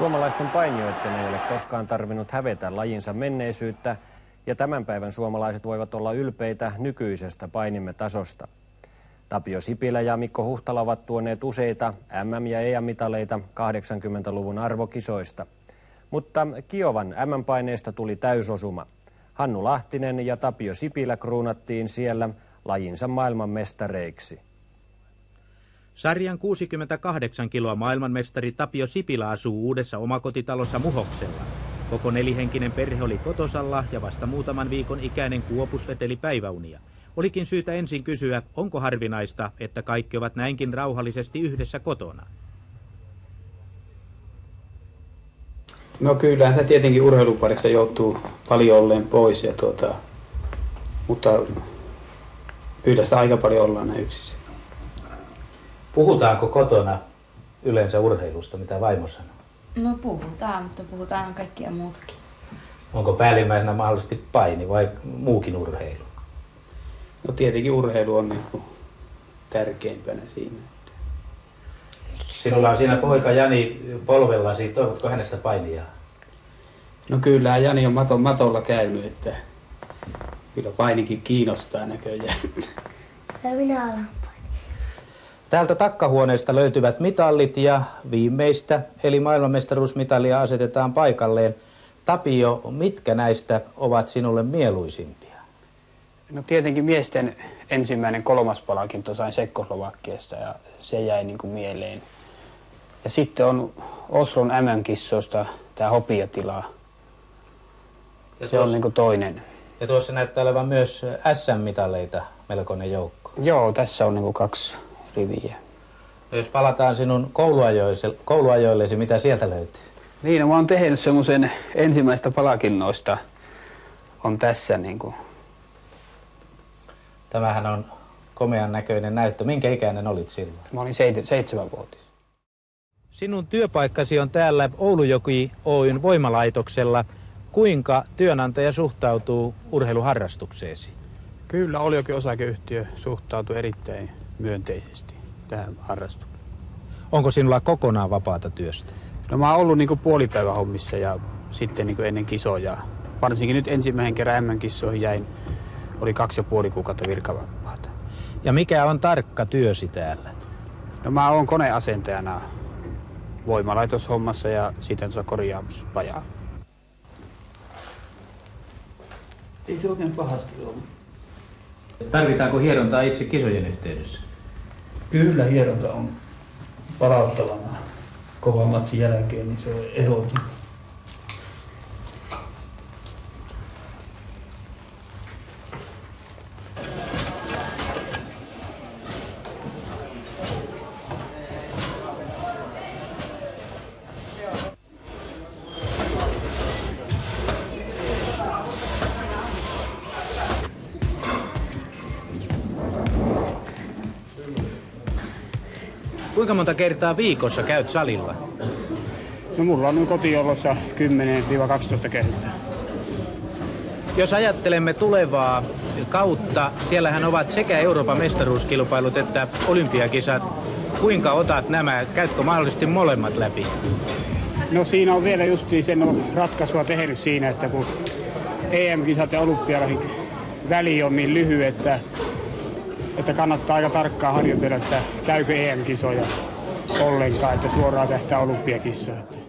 Suomalaisten painijoiden ei ole koskaan tarvinnut hävetä lajinsa menneisyyttä, ja tämän päivän suomalaiset voivat olla ylpeitä nykyisestä painimme tasosta. Tapio Sipilä ja Mikko Huhtala ovat tuoneet useita MM- ja EM-mitaleita 80-luvun arvokisoista. Mutta Kiovan MM-paineesta tuli täysosuma. Hannu Lahtinen ja Tapio Sipilä kruunattiin siellä lajinsa maailmanmestareiksi. Sarjan 68 kiloa maailmanmestari Tapio Sipilä asuu uudessa omakotitalossa Muhoksella. Koko nelihenkinen perhe oli kotosalla ja vasta muutaman viikon ikäinen Kuopus veteli päiväunia. Olikin syytä ensin kysyä, onko harvinaista, että kaikki ovat näinkin rauhallisesti yhdessä kotona. No kyllä, se tietenkin urheiluparissa joutuu paljon olleen pois, ja tuota, mutta kyllä sitä aika paljon ollaan yksissä. Puhutaanko kotona yleensä urheilusta, mitä vaimo sanoo? No puhutaan, mutta puhutaan kaikkia muutakin. Onko päällimmäisenä mahdollisesti paini vai muukin urheilu? No tietenkin urheilu on niin kuin tärkeimpänä siinä. Sinulla on siinä poika Jani polvellasi. Toivotko hänestä painia? No kyllä, Jani on maton, matolla käynyt, että kyllä painikin kiinnostaa näköjään. Ja minä alan Täältä takkahuoneesta löytyvät mitallit ja viimeistä, eli maailmanmestaruusmitalia asetetaan paikalleen. Tapio, mitkä näistä ovat sinulle mieluisimpia? No tietenkin miesten ensimmäinen kolmas palakinto sain Sekkoslovakkiasta ja se jäi niin kuin mieleen. Ja sitten on Osron MM-kissoista tämä hopiatila. Ja se tuossa, on niin kuin toinen. Ja tuossa näyttää olevan myös SM-mitaleita melkoinen joukko. Joo, tässä on niin kuin kaksi riviä. No jos palataan sinun kouluajoillesi, mitä sieltä löytyy? Niin, no mä oon tehnyt semmoisen ensimmäistä palakinnoista on tässä niin kuin. Tämähän on komean näköinen näyttö. Minkä ikäinen olit silloin? Mä olin seit- seitsemänvuotias. Sinun työpaikkasi on täällä Oulujoki Oyn voimalaitoksella. Kuinka työnantaja suhtautuu urheiluharrastukseesi? Kyllä Oulujoki osakeyhtiö suhtautuu erittäin myönteisesti tähän harrastukseen. Onko sinulla kokonaan vapaata työstä? No mä oon ollut niin puolipäivähommissa ja sitten niin ennen kisoja. Varsinkin nyt ensimmäisen kerran M-kissoihin jäin, oli kaksi ja puoli kuukautta virkavapaata. Ja mikä on tarkka työsi täällä? No mä oon koneasentajana voimalaitoshommassa ja sitten tuossa korjaamuspajaa. Ei se oikein pahasti ole. Tarvitaanko hierontaa itse kisojen yhteydessä? Kyllä hieronta on palauttavana kovan matsin jälkeen, niin se on ehdoton. Kuinka monta kertaa viikossa käyt salilla? No mulla on kotiolossa 10-12 kertaa. Jos ajattelemme tulevaa kautta, siellähän ovat sekä Euroopan mestaruuskilpailut että olympiakisat. Kuinka otat nämä? Käytkö mahdollisesti molemmat läpi? No siinä on vielä justiin sen ratkaisua tehnyt siinä, että kun EM-kisat ja olympialahin väli on niin lyhyt, että että kannattaa aika tarkkaan harjoitella, että käykö EM-kisoja ollenkaan, että suoraan tähtää olympiakisoja.